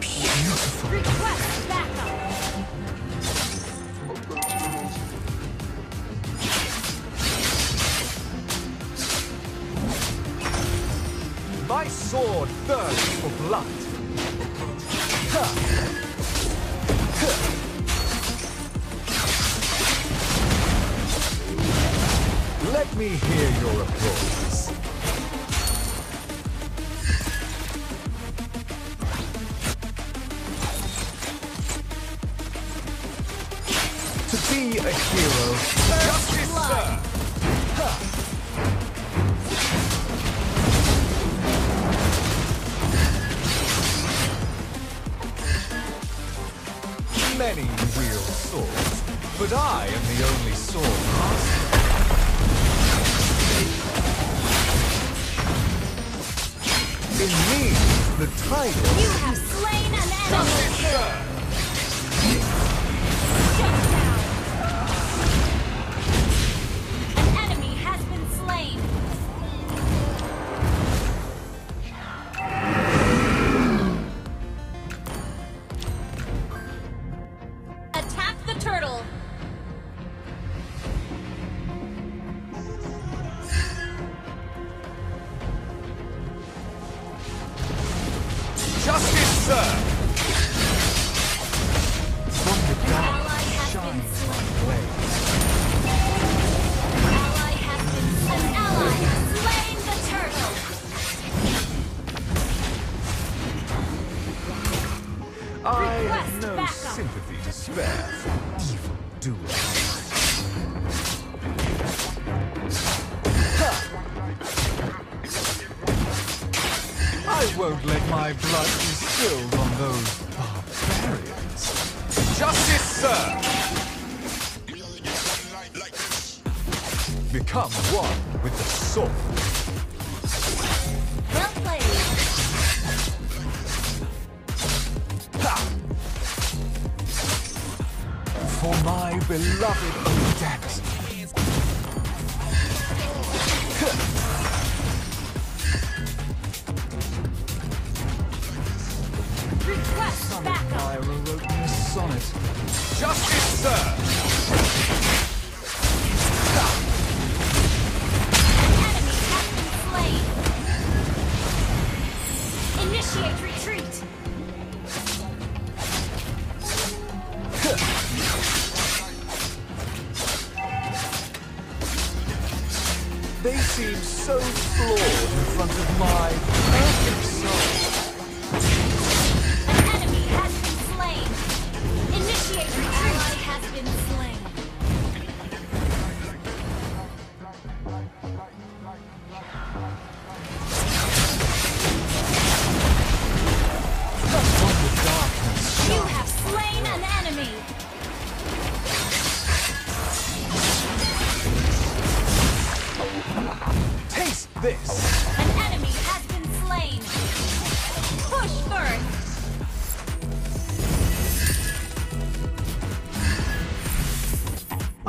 Beautiful. Request backup! My sword thirsts for blood. Let me hear your applause. Be a hero, justice, sir! Many wield swords, but I am the only sword master. In me, the title. You have slain an enemy! Justice, sir! From the dark Ally has been shines slain. my blade. Ally has been An ally has slain the turtle! I have no backup. sympathy to spare for evil doers. I won't let my blood be spilled on those barbarians. Justice, sir! Become one with the sword. Well played! Ha! For my beloved Odette. A sonnet. Justice, sir!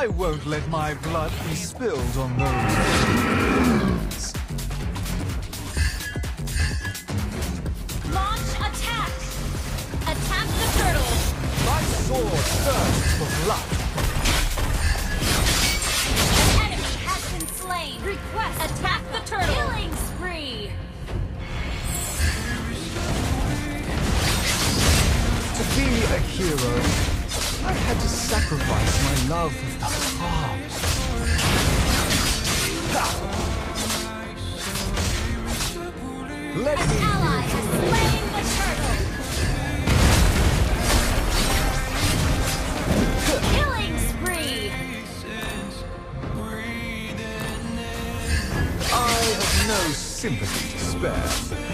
I won't let my blood be spilled on those. Launch attack! Attack the turtle! My sword thirsts for blood. An enemy has been slain! Request attack the turtle! Killing spree! To be a hero, I had to sacrifice my love with the farm. Let An me ally has slain the turtle. Killing spree. I have no sympathy to spare.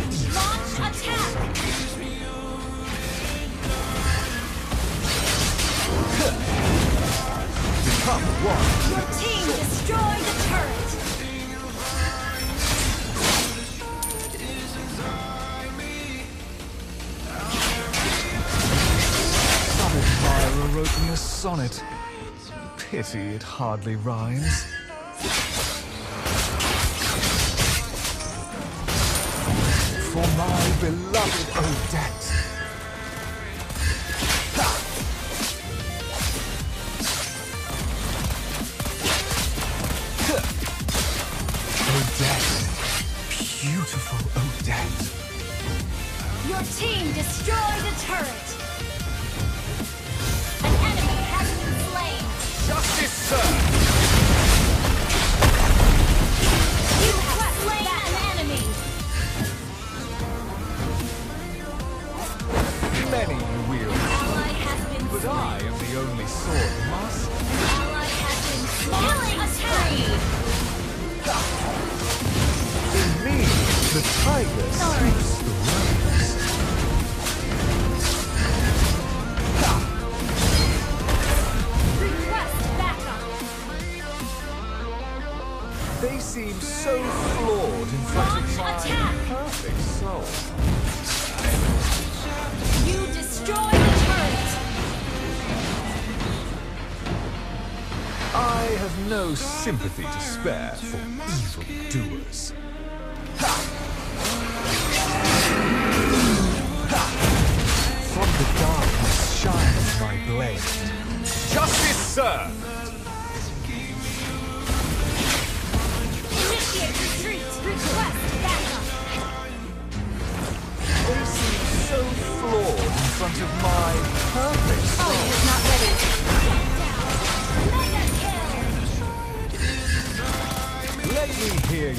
Become one. Your team destroyed the turret! Admirer wrote me a sonnet. Pity it hardly rhymes. For my beloved. Odette. Team destroyed a turret! An enemy has been slain! Justice served. You have slain an enemy! Many you wield, Ally has been but slain! I am the only sword master. Ally has been slain! a spree! In me, the tiger no sympathy to spare for evil doers. From the darkness shines my blade. Justice served! Initiate retreat! Request backup! Seem so flawed in front of my perfect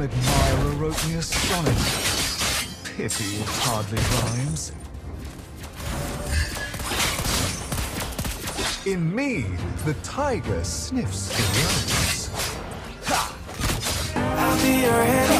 Some admirer wrote me a sonnet. Pity it hardly rhymes. In me, the tiger sniffs the rose. Ha! I'll be your everything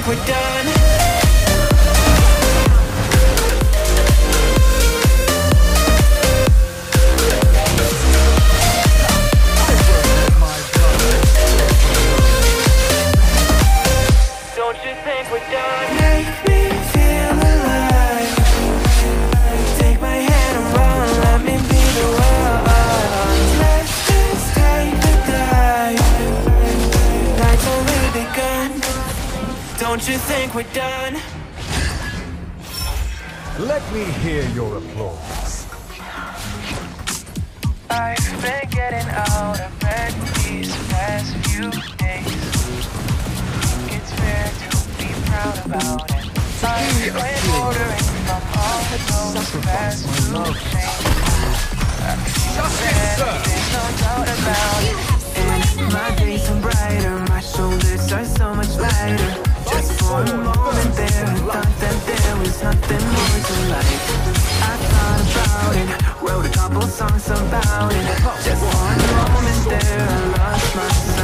think we're done you think we're done? Let me hear your applause. I've been getting out of bed these past few days. It's fair to be proud about it. I've been ordering from all the fast food chains. song's about it. Just one moment there, I lost myself